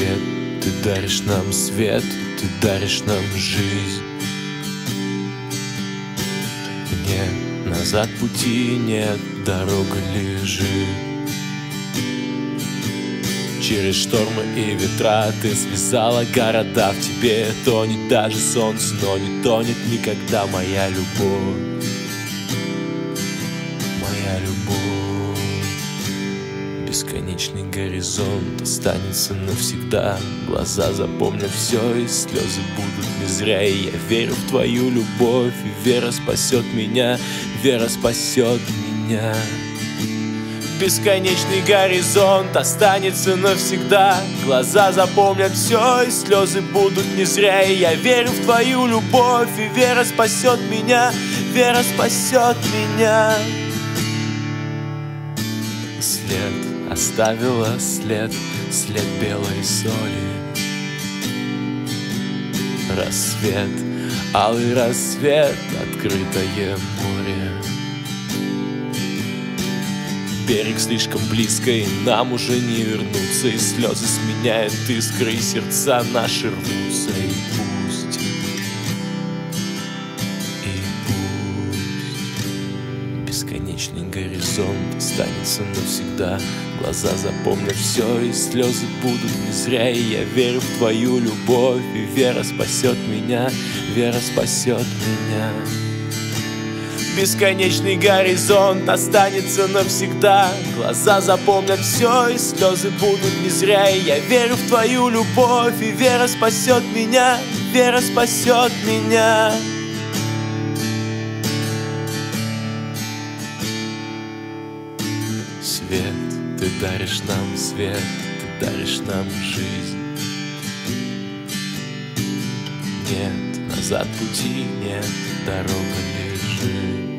Ты даришь нам свет, ты даришь нам жизнь. Нет, назад пути нет, дорога лежит. Через штормы и ветра ты связала города. В тебе тонет даже солнце, но не тонет никогда моя любовь. Моя любовь Бесконечный горизонт останется навсегда. Глаза запомнят все и слезы будут не зря. И я верю в твою любовь И вера спасет меня, вера спасет меня. Бесконечный горизонт останется навсегда. Глаза запомнят все и слезы будут не зря. И я верю в твою любовь И вера спасет меня, вера спасет меня. След оставила след, след белой соли. Рассвет, алый рассвет, открытое море. Берег слишком близко, и нам уже не вернуться. И слезы сменяют искры, и сердца наши рвутся Бесконечный горизонт останется навсегда. Глаза запомнят все, и слезы будут не зря. И я верю в твою любовь, и вера спасет меня Вера спасет меня. Бесконечный горизонт останется навсегда. Глаза запомнят все и слезы будут не зря. И я верю в твою любовь и вера спасет меня Вера спасет меня Свет, ты даришь нам свет, ты даришь нам жизнь. Нет, назад пути нет, дорога лежит